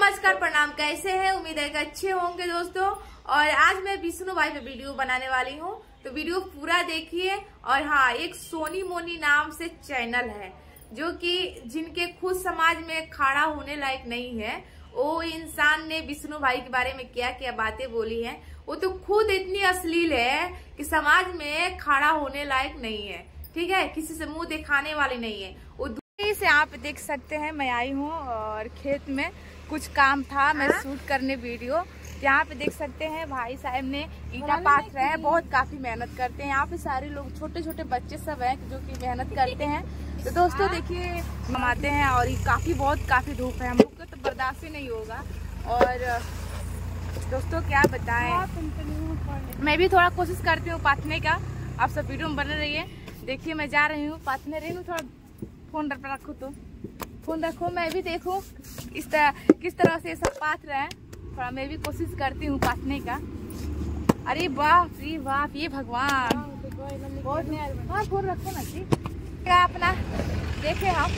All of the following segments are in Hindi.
नमस्कार, प्रणाम। कैसे हैं? उम्मीद है कि अच्छे होंगे दोस्तों। और आज मैं विष्णु भाई पे वीडियो बनाने वाली हूँ। तो वीडियो पूरा देखिए। और हाँ एक सोनी मोनी नाम से चैनल है, जो कि जिनके खुद समाज में खड़ा होने लायक नहीं है। वो इंसान ने विष्णु भाई के बारे में क्या क्या बातें बोली हैं, वो तो खुद इतनी अश्लील है कि समाज में खड़ा होने लायक नहीं है। ठीक है? किसी से मुँह दिखाने वाली नहीं है। वो से आप देख सकते हैं, मैं आई हूँ, और खेत में। कुछ काम था मैं शूट करने वीडियो। यहाँ पे देख सकते हैं भाई साहब ने ईटा पाथ रहे हैं बहुत काफ़ी मेहनत करते हैं। यहाँ पे सारे लोग छोटे छोटे बच्चे सब हैं जो कि मेहनत करते हैं। तो दोस्तों देखिए हम आते हैं और ये काफ़ी बहुत काफ़ी धूप है। हम लोग को तो बर्दाश्त ही नहीं होगा। और दोस्तों क्या बताएँ? मैं भी थोड़ा कोशिश करती हूँ पाथने का। आप सब वीडियो में बने रहिए। देखिए मैं जा रही हूँ पाथने रही हूँ थोड़ा फ़ोन पर रखो तो। फ़ोन रखो मैं भी देखूँ इस तरह किस तरह से सब पाथ रहे हैं। थोड़ा मैं भी कोशिश करती हूँ पाथने का। अरे बाप रे बाप ये भगवान। हाँ फ़ोन रखो ना जी। क्या अपना देखे हम।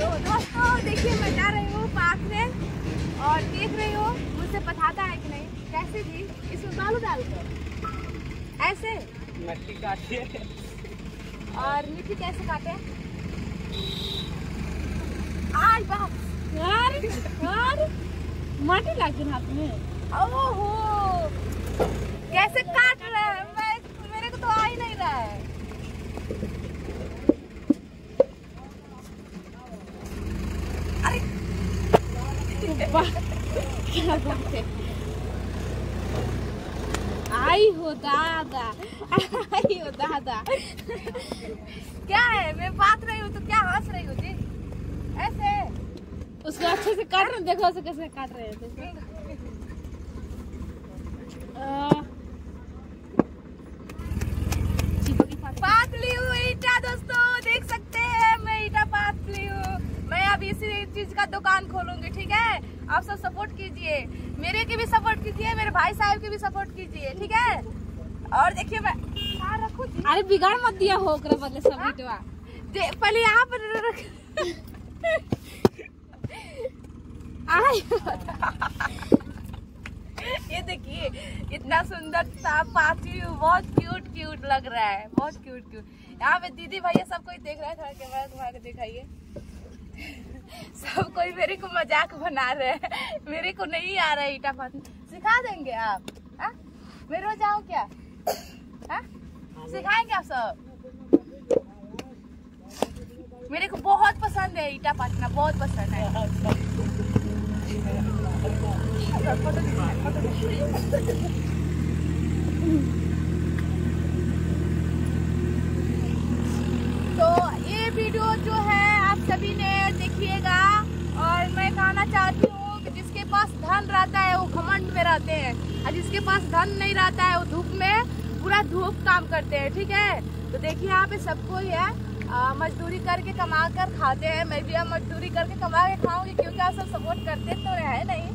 तो दोस्तों देखिए मैं जा रही हूँ पाथने और देख रही हूँ मुझसे पताता है कि नहीं कैसे जी इसमें बालू डाल कर ऐसे? मट्टी काटिए और मिट्टी कैसे काटे आज बाप। यार यार माटी लग हाथ में। ओहो। कैसे काट रहे हैं? मैं मेरे को तो आ ही नहीं रहा है। अरे। क्या बात है? आई हो दादा आई हो दादा क्या है? मैं बात रही हूँ तो क्या हंस रही हूँ जी? ऐसे। उसको अच्छे से काट रहे देखो उसे कैसे काट रहे हैं चीज़ का दुकान खोलूँगी, ठीक है? आप सब सपोर्ट कीजिए। मेरे की भी सपोर्ट कीजिए मेरे भाई साहब की भी सपोर्ट कीजिए ठीक है? और देखिए हाँ अरे बिगाड़ मत दिया हो बदले सब ईटवा पहले यहाँ पर रख ये देखिए इतना सुंदर सा पाती बहुत क्यूट क्यूट लग रहा है बहुत क्यूट क्यूट यहाँ पे दीदी भैया सब कोई देख रहा है? थोड़ा कैमरा घुमा के दिखाइए। सब कोई मेरे को मज़ाक बना रहे हैं। मेरे को नहीं आ रहा है ईटा पाथना सिखा देंगे आप हाँ? मैं रोज आऊँ क्या? हाँ? सिखाएँगे आप सब? मेरे को बहुत पसंद है ईटा पाथना बहुत पसंद है तो ये वीडियो जो है आप सभी ने देखिएगा। और मैं कहना चाहती हूँ कि जिसके पास धन रहता है, वो घमंड में रहते हैं। और जिसके पास धन नहीं रहता है, वो धूप में पूरा धूप काम करते हैं, ठीक है? तो देखिए, यहाँ पे सबको ही है मजदूरी करके कमा कर खाते हैं। मैं भी अब मजदूरी करके कमा के खाऊँगी, क्योंकि आप सब सपोर्ट करते तो है नहीं?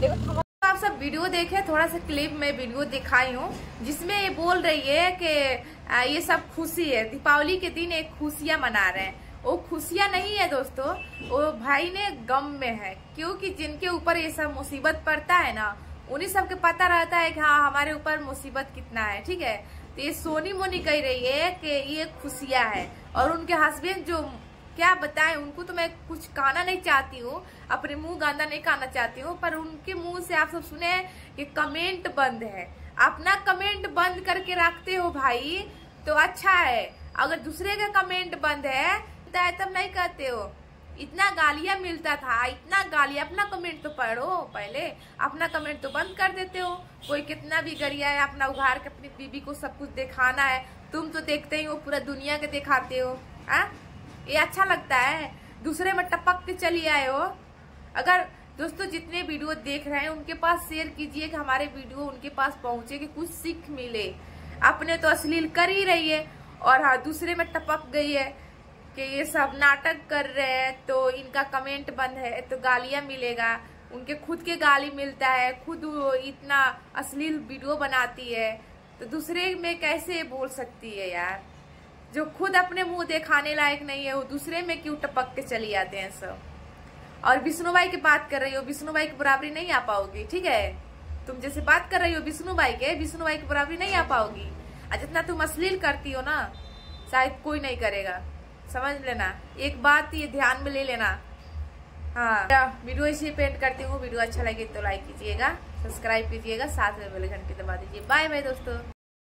देखो आप सब वीडियो देखे थोड़ा सा क्लिप में वीडियो दिखाई हूँ, जिसमें ये बोल रही है कि ये सब खुशी है। दीपावली के दिन एक खुशियाँ मना रहे हैं। वो खुशियाँ नहीं है दोस्तों, वो भाई ने गम में है। क्योंकि जिनके ऊपर ये सब मुसीबत पड़ता है ना, उन्हीं सबके पता रहता है कि हाँ हमारे ऊपर मुसीबत कितना है, ठीक है? तो ये सोनी मोनी कह रही है कि ये खुशियाँ है। और उनके हस्बैंड जो क्या बताएँ, उनको तो मैं कुछ कहना नहीं चाहती हूँ, अपने मुँह गांदा नहीं कहना चाहती हूँ, पर उनके मुँह से आप सब सुने कि कमेंट बंद है। अपना कमेंट बंद करके रखते हो भाई तो अच्छा है। अगर दूसरे का कमेंट बंद है तो तब नहीं कहते हो। इतना गालियाँ मिलता था, इतना गाली अपना कमेंट तो पढ़ो पहले। अपना कमेंट तो बंद कर देते हो। कोई कितना भी गरिया है, अपना उघार के अपनी बीबी को सब कुछ दिखाना है। तुम तो देखते ही हो, पूरा दुनिया के दिखाते हो। आ? ये अच्छा लगता है। दूसरे में टपक के चली आए हो। अगर दोस्तों जितने वीडियो देख रहे हैं, उनके पास शेयर कीजिए कि हमारे वीडियो उनके पास पहुँचे कि कुछ सीख मिले। अपने तो अश्लील कर ही रही है। और हाँ दूसरे में टपक गई है। कि ये सब नाटक कर रहे हैं तो इनका कमेंट बंद है तो गालियाँ मिलेगा। उनके खुद के गाली मिलता है, खुद वो इतना अश्लील वीडियो बनाती है तो दूसरे में कैसे बोल सकती है यार? जो खुद अपने मुँह दिखाने लायक नहीं है, वो दूसरे में क्यों टपक के चली आते हैं सब? और विष्णु भाई की बात कर रही हो, विष्णु भाई की बराबरी नहीं आ पाओगी, ठीक है? तुम जैसे बात कर रही हो विष्णु भाई के, विष्णु भाई की बराबरी नहीं आ पाओगी। जितना तुम अश्लील करती हो ना, शायद कोई नहीं करेगा। समझ लेना। एक बात ये ध्यान में ले लेना। हाँ वीडियो इसी पेंट करती हूँ। वीडियो अच्छा लगे तो लाइक कीजिएगा सब्सक्राइब कीजिएगा, साथ में बेल घंटी दबा दीजिए। बाय बाय दोस्तों।